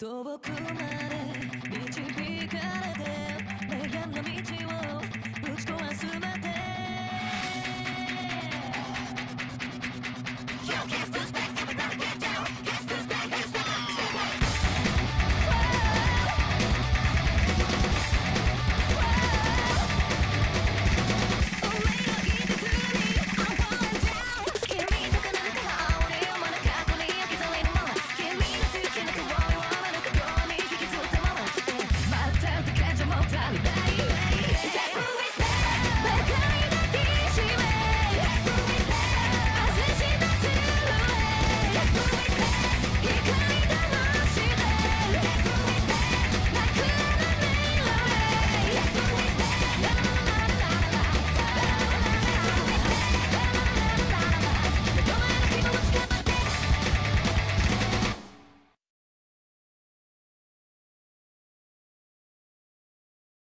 遠くまで導かれて永遠の道をぶち壊すまで。